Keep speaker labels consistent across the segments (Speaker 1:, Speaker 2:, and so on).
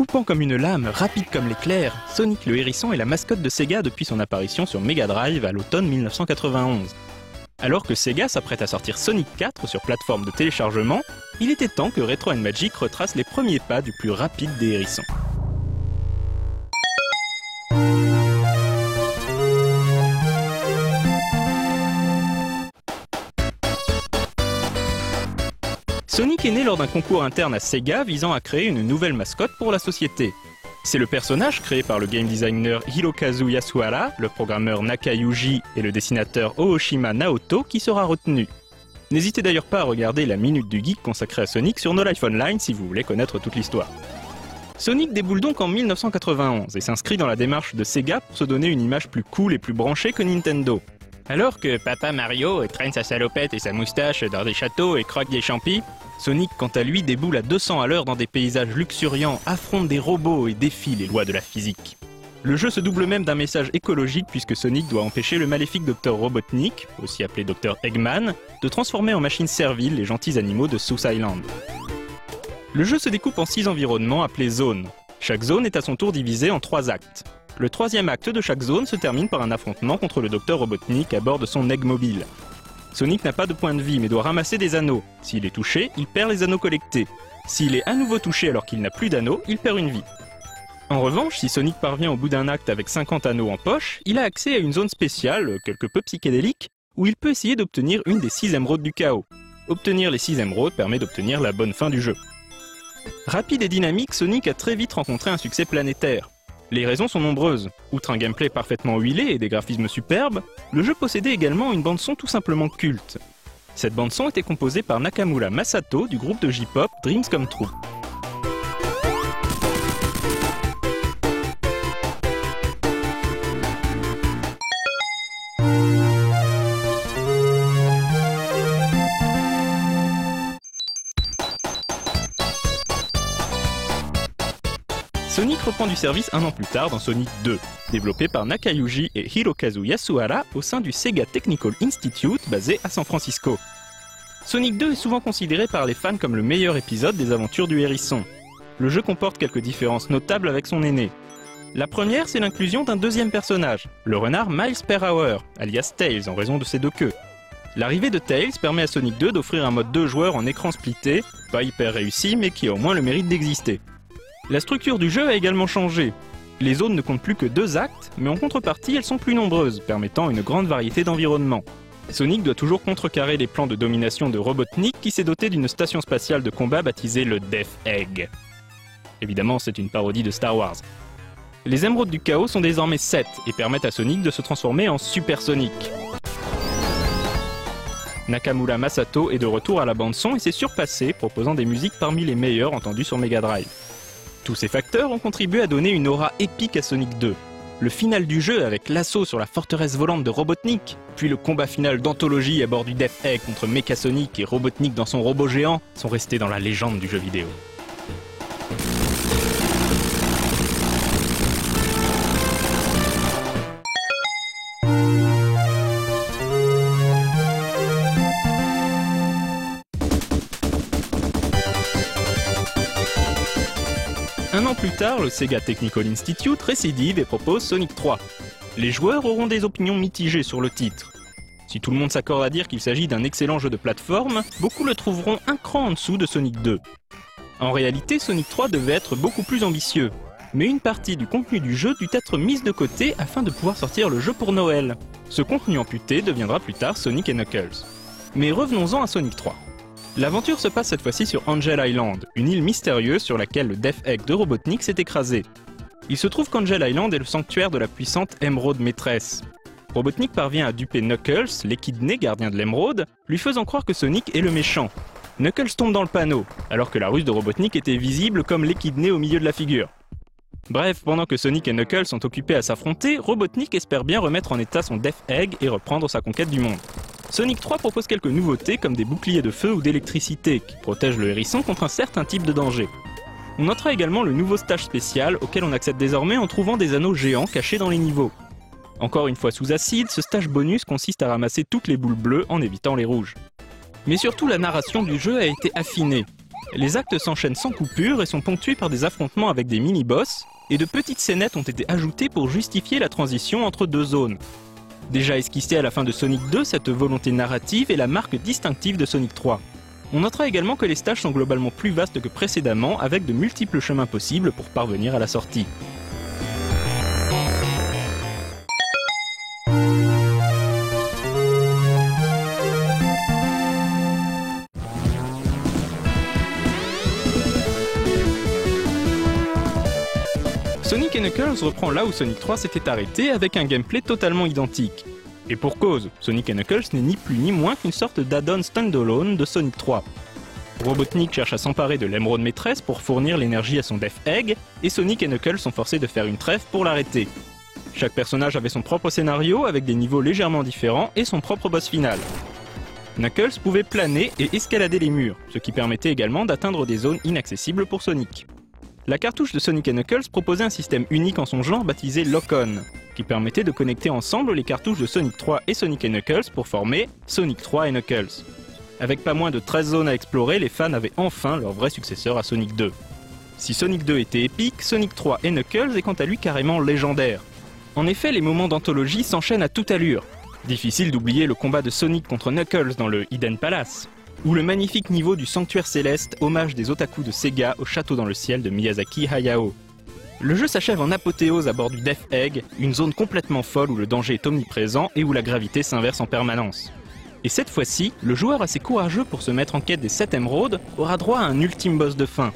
Speaker 1: Coupant comme une lame, rapide comme l'éclair, Sonic le hérisson est la mascotte de Sega depuis son apparition sur Mega Drive à l'automne 1991. Alors que Sega s'apprête à sortir Sonic 4 sur plateforme de téléchargement, il était temps que Retro Magic retrace les premiers pas du plus rapide des hérissons. Sonic est né lors d'un concours interne à Sega visant à créer une nouvelle mascotte pour la société. C'est le personnage créé par le game designer Hirokazu Yasuhara, le programmeur Nakayuji et le dessinateur Ooshima Naoto qui sera retenu. N'hésitez d'ailleurs pas à regarder la minute du geek consacrée à Sonic sur No Life Online si vous voulez connaître toute l'histoire. Sonic déboule donc en 1991 et s'inscrit dans la démarche de Sega pour se donner une image plus cool et plus branchée que Nintendo. Alors que Papa Mario traîne sa salopette et sa moustache dans des châteaux et croque des champis, Sonic quant à lui déboule à 200 à l'heure dans des paysages luxuriants, affronte des robots et défie les lois de la physique. Le jeu se double même d'un message écologique puisque Sonic doit empêcher le maléfique Dr Robotnik, aussi appelé Dr Eggman, de transformer en machines serviles les gentils animaux de South Island. Le jeu se découpe en 6 environnements appelés zones. Chaque zone est à son tour divisée en 3 actes. Le troisième acte de chaque zone se termine par un affrontement contre le docteur Robotnik à bord de son Egg mobile. Sonic n'a pas de point de vie mais doit ramasser des anneaux. S'il est touché, il perd les anneaux collectés. S'il est à nouveau touché alors qu'il n'a plus d'anneaux, il perd une vie. En revanche, si Sonic parvient au bout d'un acte avec 50 anneaux en poche, il a accès à une zone spéciale, quelque peu psychédélique, où il peut essayer d'obtenir une des 6 émeraudes du chaos. Obtenir les 6 émeraudes permet d'obtenir la bonne fin du jeu. Rapide et dynamique, Sonic a très vite rencontré un succès planétaire. Les raisons sont nombreuses. Outre un gameplay parfaitement huilé et des graphismes superbes, le jeu possédait également une bande-son tout simplement culte. Cette bande-son était composée par Nakamura Masato du groupe de J-pop Dreams Come True. Sonic reprend du service un an plus tard dans Sonic 2, développé par Nakayuji et Hirokazu Yasuhara au sein du Sega Technical Institute basé à San Francisco. Sonic 2 est souvent considéré par les fans comme le meilleur épisode des aventures du hérisson. Le jeu comporte quelques différences notables avec son aîné. La première, c'est l'inclusion d'un deuxième personnage, le renard Miles Per Hour, alias Tails en raison de ses deux queues. L'arrivée de Tails permet à Sonic 2 d'offrir un mode 2 joueurs en écran splitté, pas hyper réussi mais qui a au moins le mérite d'exister. La structure du jeu a également changé. Les zones ne comptent plus que deux actes, mais en contrepartie elles sont plus nombreuses, permettant une grande variété d'environnements. Sonic doit toujours contrecarrer les plans de domination de Robotnik qui s'est doté d'une station spatiale de combat baptisée le Death Egg. Évidemment, c'est une parodie de Star Wars. Les émeraudes du chaos sont désormais 7 et permettent à Sonic de se transformer en Super Sonic. Nakamura Masato est de retour à la bande son et s'est surpassé, proposant des musiques parmi les meilleures entendues sur Mega Drive. Tous ces facteurs ont contribué à donner une aura épique à Sonic 2. Le final du jeu avec l'assaut sur la forteresse volante de Robotnik, puis le combat final d'anthologie à bord du Death Egg contre Mecha Sonic et Robotnik dans son robot géant sont restés dans la légende du jeu vidéo. Le Sega Technical Institute récidive et propose Sonic 3. Les joueurs auront des opinions mitigées sur le titre. Si tout le monde s'accorde à dire qu'il s'agit d'un excellent jeu de plateforme, beaucoup le trouveront un cran en dessous de Sonic 2. En réalité, Sonic 3 devait être beaucoup plus ambitieux, mais une partie du contenu du jeu dut être mise de côté afin de pouvoir sortir le jeu pour Noël. Ce contenu amputé deviendra plus tard Sonic Knuckles. Mais revenons-en à Sonic 3. L'aventure se passe cette fois-ci sur Angel Island, une île mystérieuse sur laquelle le Death Egg de Robotnik s'est écrasé. Il se trouve qu'Angel Island est le sanctuaire de la puissante émeraude maîtresse. Robotnik parvient à duper Knuckles, l'équidné gardien de l'émeraude, lui faisant croire que Sonic est le méchant. Knuckles tombe dans le panneau, alors que la ruse de Robotnik était visible comme l'équidné au milieu de la figure. Bref, pendant que Sonic et Knuckles sont occupés à s'affronter, Robotnik espère bien remettre en état son Death Egg et reprendre sa conquête du monde. Sonic 3 propose quelques nouveautés comme des boucliers de feu ou d'électricité qui protègent le hérisson contre un certain type de danger. On notera également le nouveau stage spécial auquel on accède désormais en trouvant des anneaux géants cachés dans les niveaux. Encore une fois sous acide, ce stage bonus consiste à ramasser toutes les boules bleues en évitant les rouges. Mais surtout la narration du jeu a été affinée. Les actes s'enchaînent sans coupure et sont ponctués par des affrontements avec des mini-boss, et de petites scénettes ont été ajoutées pour justifier la transition entre deux zones. Déjà esquissée à la fin de Sonic 2, cette volonté narrative est la marque distinctive de Sonic 3. On notera également que les stages sont globalement plus vastes que précédemment, avec de multiples chemins possibles pour parvenir à la sortie. Knuckles reprend là où Sonic 3 s'était arrêté avec un gameplay totalement identique. Et pour cause, Sonic Knuckles n'est ni plus ni moins qu'une sorte d'add-on standalone de Sonic 3. Robotnik cherche à s'emparer de l'émeraude maîtresse pour fournir l'énergie à son Death Egg, et Sonic et Knuckles sont forcés de faire une trêve pour l'arrêter. Chaque personnage avait son propre scénario avec des niveaux légèrement différents et son propre boss final. Knuckles pouvait planer et escalader les murs, ce qui permettait également d'atteindre des zones inaccessibles pour Sonic. La cartouche de Sonic Knuckles proposait un système unique en son genre baptisé Lock-On, qui permettait de connecter ensemble les cartouches de Sonic 3 et Sonic Knuckles pour former Sonic 3 et Knuckles. Avec pas moins de 13 zones à explorer, les fans avaient enfin leur vrai successeur à Sonic 2. Si Sonic 2 était épique, Sonic 3 et Knuckles est quant à lui carrément légendaire. En effet, les moments d'anthologie s'enchaînent à toute allure. Difficile d'oublier le combat de Sonic contre Knuckles dans le Hidden Palace, ou le magnifique niveau du Sanctuaire Céleste, hommage des otaku de Sega au château dans le ciel de Miyazaki Hayao. Le jeu s'achève en apothéose à bord du Death Egg, une zone complètement folle où le danger est omniprésent et où la gravité s'inverse en permanence. Et cette fois-ci, le joueur assez courageux pour se mettre en quête des 7 émeraudes aura droit à un ultime boss de fin.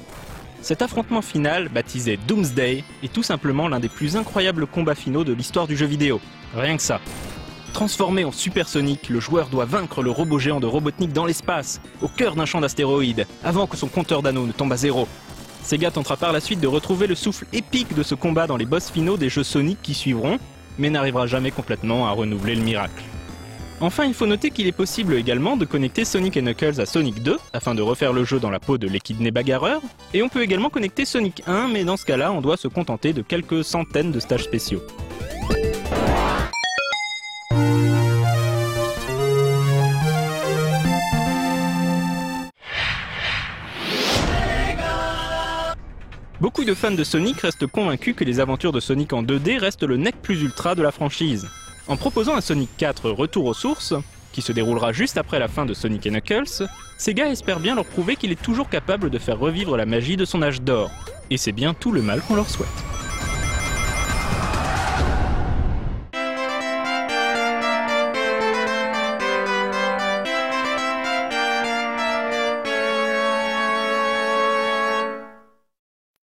Speaker 1: Cet affrontement final, baptisé Doomsday, est tout simplement l'un des plus incroyables combats finaux de l'histoire du jeu vidéo. Rien que ça. Transformé en supersonique, le joueur doit vaincre le robot géant de Robotnik dans l'espace, au cœur d'un champ d'astéroïdes, avant que son compteur d'anneaux ne tombe à zéro. Sega tentera par la suite de retrouver le souffle épique de ce combat dans les boss finaux des jeux Sonic qui suivront, mais n'arrivera jamais complètement à renouveler le miracle. Enfin, il faut noter qu'il est possible également de connecter Sonic Knuckles à Sonic 2 afin de refaire le jeu dans la peau de l'équidné bagarreur, et on peut également connecter Sonic 1, mais dans ce cas-là, on doit se contenter de quelques centaines de stages spéciaux. Beaucoup de fans de Sonic restent convaincus que les aventures de Sonic en 2D restent le nec plus ultra de la franchise. En proposant un Sonic 4 Retour aux sources, qui se déroulera juste après la fin de Sonic Knuckles, Sega espère bien leur prouver qu'il est toujours capable de faire revivre la magie de son âge d'or. Et c'est bien tout le mal qu'on leur souhaite.